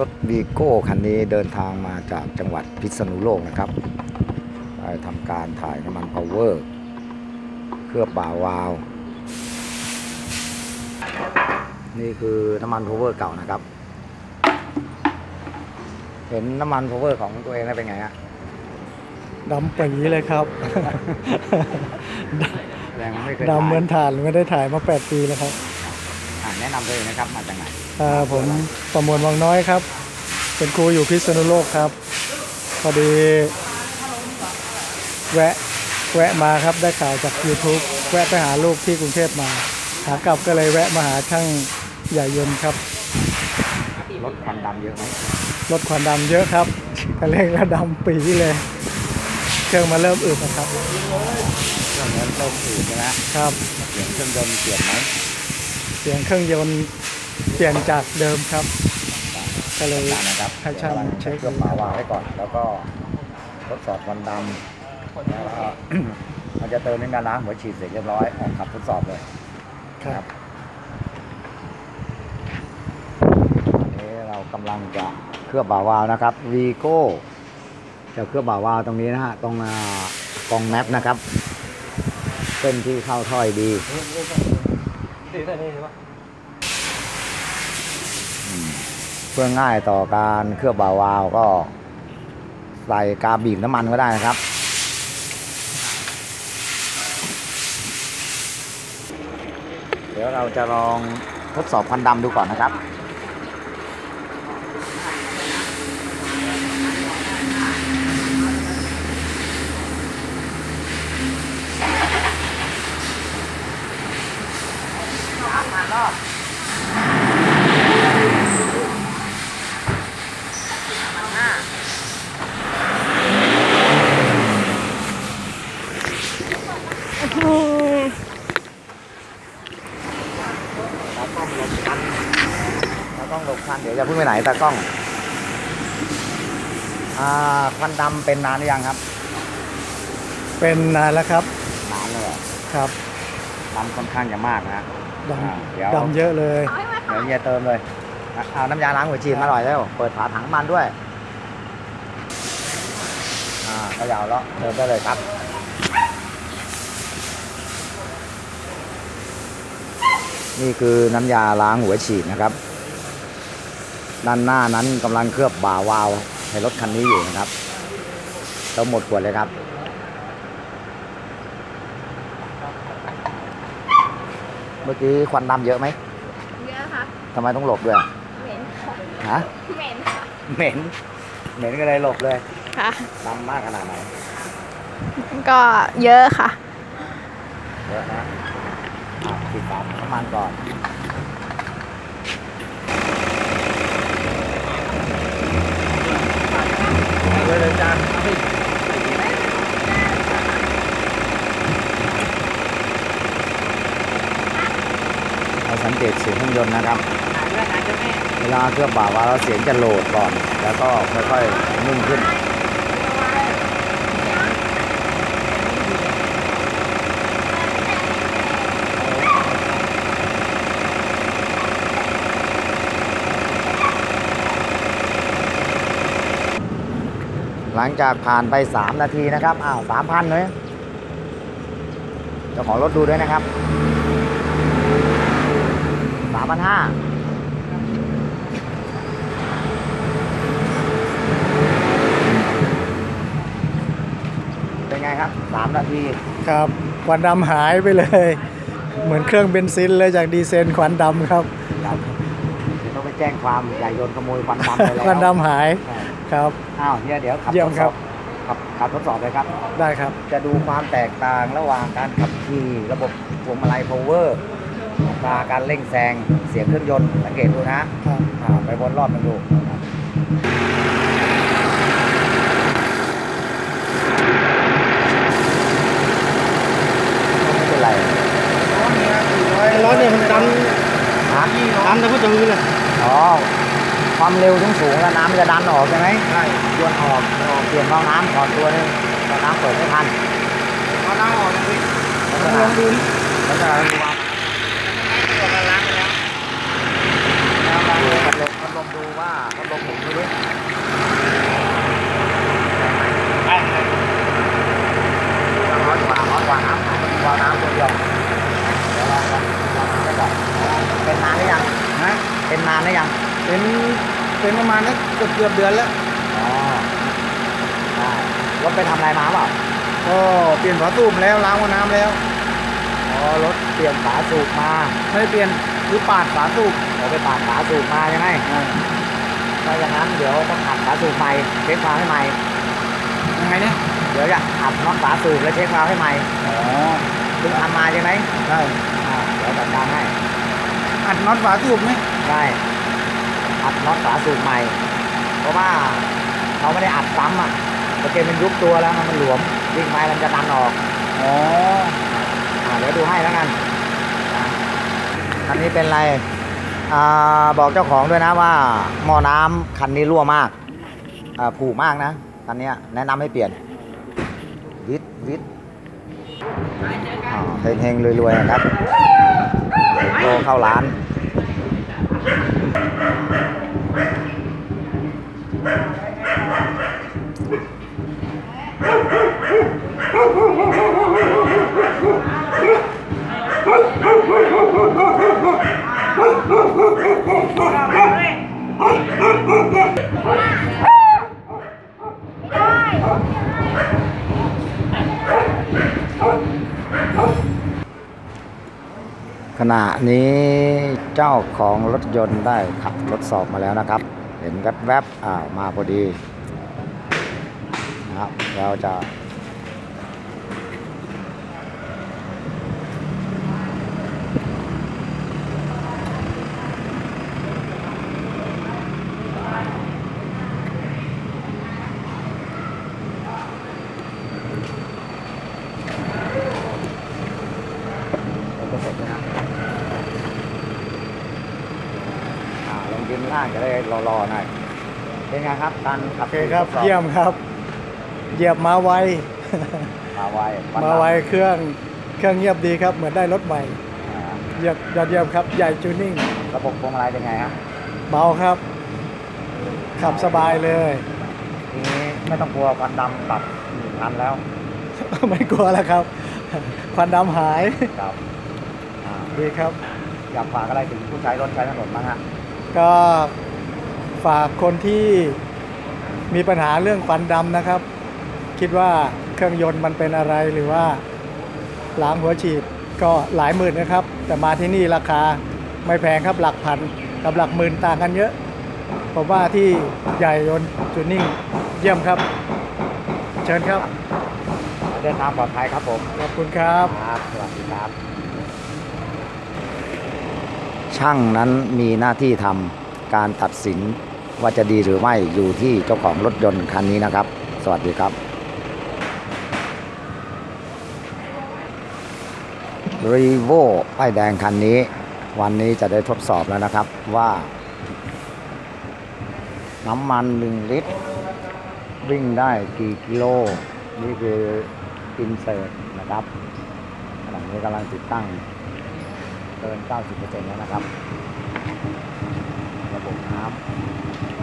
รถวีโก้คันนี้เดินทางมาจากจังหวัดพิษณุโลกนะครับไปทำการถ่ายน้ำมัน power เคลือบบ่าวาล์วนี่คือน้ำมัน power เก่านะครับ เห็นน้ำมัน power ของตัวเองแล้วเป็นไงฮะดำปี๋เลยครับแรงไม่เคยดำเหมือนถ่ายถ่านไม่ได้ถ่ายมา 8 ปีแล้วครับอะแนะนำตัวเองนะครับมาจากไหนอ่า ผมประมวลวังน้อยครับ เป็นครูอยู่พิษณุโลกครับ พอดีแวะแวะมาครับได้ข่าวจาก YouTube แวะไปหาลูกที่กรุงเทพมา หากลับก็เลยแวะมาหาช่างใหญ่ยนต์ครับรถควันดำเยอะไหมลดควันดำเยอะครับคันเร่งก็ดำปีเลย เครื่องมาเริ่มอึดนะครับเครื่องยนต์เริ่มอืดใช่ไหมครับ เสียงเครื่องยนต์เปลี่ยนไหมเสียงเครื่องยนต์ เปลี่ยนจากเดิมครับ ก็เลยต่างนะครับให้ช่างดี๋ยวเช็คเครื่องฝาวางไว้ก่อน แล้วก็ทดสอบควันดำแล้วก็ มันจะเติมในการล้างหัวฉีดเสร็จเรียบร้อยออกขับทดสอบเลยครับอันนี้เรากำลังจะเคลือบบ่าวาล์วนะครับวีโก้จะเคลือบบ่าวาล์วตรงนี้นะฮะตรงอ่ากองแมปนะครับ เส้นที่เข้าถ้อยดีอืมเพื่อง่ายต่อการเคลือบบาวาวก็ ใส่กาบีบน้ำมันก็ได้นะครับ เดี๋ยวเราจะลองทดสอบควันดำดูก่อนนะครับตากล้องหลบคันตากล้องหลบคันเดี๋ยวจะเพิ่งไปไหนตากล้องอ่าควันดำเป็นนานหรือยังครับ เป็นนานแล้วครับนานเลยเหรอครับดำค่อนข้างจะมากนะดอ่าเดี๋ยวำดำเยอะเลยเดี๋ยวเฮียเติมเลยอะเอาน้ำยาล้างหัวฉีดมาหน่อยแล้วเปิดฝาถังน้ำมันด้วยอ่าเขย่าแล้วเติมได้เลยครับ นี่คือน้ำยาล้างหัวฉีดนะครับ ด้านหน้านั้นกำลังเคลือบบ่าวาล์วให้รถคันนี้อยู่นะครับเติมหมดขวดเลยครับเมื่อกี้ควันดำเยอะไหมเยอะค่ะทำไมต้องหลบด้วยเหม็นค่ะฮะเหม็นค่ะเหม็นเหม็นก็เลยหลบเลยค่ะดำมากขนาดไหนก็เยอะค่ะเยอะนะอะ ปิดฝาถังน้ำมันก่อนเลยเลยจานเราสังเกตเสียงเครื่องยนต์นะครับ เวลาเครื่องบ่าวว่าเราเสียงจะโหลดก่อน แล้วก็ค่อยๆนุ่มขึ้น ลังจากผ่านไป 3 นาทีนะครับอ้าวสามพันเลยเจ้าของรถดูด้วยนะครับสามพันห้าเป็นไงครับ3นาทีครับควันดำหายไปเลย เหมือนเครื่องเบนซินเลยจากดีเซลควันดำครับครับเดี๋ยวต้องไปแจ้งความใหญ่โยนขโมยควันดำไปแล้วควันดำหายใช่ ครับ อ้าวเฮียเดี๋ยวขับเยี่ยมทดสครัอบบขับขับทดสอบเลยครับ ได้ครับ จะดูความแตกต่างระหว่างการขับขี่ระบบพวงมาลัย power อัตราการเร่งแซงเสียงเครื่องยนต์สังเกตดูนะครับอ่าไปวนรอบมันดูไม่เป็นไรร้อนเนี่ยมันดันฮะดันแต่พูดจะมือเลยอ๋อ ความเร็วสูงสูงแล้วน้ำจะดันออกใช่ไหมใช่ยวนออกเปลี่ยนรองน้ำก่อนตัวนึงรองน้ำเปิดไม่ทันรองน้ำออกนะพี่ลักษณดูลักษะดูว่าพัดมดูว่าพัดลมหมุนดูด้วยน้อยกว่าน้อยกว่าน้ำกว่าน้ำตัวเดียวเยเป็นนานหรือยังนะเป็นนานหรือยัง เป็นเป็นประมาณนักเกือบเกือบเดือนแล้วอ๋อได้รถไปทำอะไรมาเปล่าก็เปลี่ยนฝาสูบแล้วล้างหัวน้ำแล้วอ๋อรถเปลี่ยนฝาสูบมาไม่ได้เปลี่ยนคือปาดฝาสูบเราไปปาดฝาสูบมาใช่ไหมถ้าอย่างนั้นเดี๋ยวต้องอัดฝาสูบใหม่เช็คฝาให้ใหม่ ยังไงเนี่ยเดี๋ยวจะอัดน็อตฝาสูบแล้วเช็คฝาให้ใหม่อ๋อคุณทำมาใช่ไหมใช่อ่าเดี๋ยวจัดการให้อัดน็อตฝาสูบไหมได้ อัดน็อตฝาสูบใหม่ เพราะว่าเขาไม่ได้อัดซ้ำอะตะเกียงมันยุบตัวแล้วมันหลวมวิ่งไปมันจะดันออกอ๋ออ่าเดี๋ยวดูให้แล้วกันนะคันนี้เป็นไรอ่าบอกเจ้าของด้วยนะว่าหม้อน้ำคันนี้รั่วมากอ่าผุมากนะคันเนี้ยแนะนำให้เปลี่ยนวิทย์วิทย์อ่าเฮงๆรวยๆนะครับโตเข้าร้าน ขณะนี้เจ้าของรถยนต์ได้ขับทดสอบมาแล้วนะครับ เห็นแวบๆอ้าวมาพอดีนะครับเราจะจะเสร็จนะครับ อ่าลงยืนล่างจะได้รอๆหน่อยเป็นไงครับการขับโอเคครับทดสอเยี่ยมครับ เหยียบมาไว มาไวนมาไวเครื่องเครื่องเงียบดีครับ เหมือนได้รถใหม่อ่าเยียมยอดเยี่ยมครับ ใหญ่จูนิ่ง ระบบพวงมาลัยเป็นไงครับเบาครับ ขับสบายเลย ทีนี้ไม่ต้องกลัวควันดำตัดหนึ่งคันแล้วไม่กลัวแล้วครับ ควันดำหาย ครับอ่าดีครับอยากฝากอะไรถึงผู้ใช้รถใช้ถนนบ้างฮะ ก็ฝากคนที่มีปัญหาเรื่องควันดำนะครับ คิดว่าเครื่องยนต์มันเป็นอะไรหรือว่าล้างหัวฉีดก็หลายหมื่นนะครับ แต่มาที่นี่ราคาไม่แพงครับหลักพันกับหลักหมื่นต่างกันเยอะผมว่าที่ใหญ่ยนต์จูนิ่งเยี่ยมครับ เชิญครับเดินทางปลอดภัยครับผม ขอบคุณครับ ครับ สวัสดีครับ ช่างนั้นมีหน้าที่ทำการตัดสินว่าจะดีหรือไม่อยู่ที่เจ้าของรถยนต์คันนี้นะครับ สวัสดีครับ รีโวป้ายแดงคันนี้ วันนี้จะได้ทดสอบแล้วนะครับว่า น้ำมัน 1 ลิตร วิ่งได้กี่กิโล นี่คืออินเสิร์ตนะครับขณะนี้กำลังติดตั้ง เกิน 90%แล้วนะครับ ระบบน้ำ